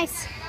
nice.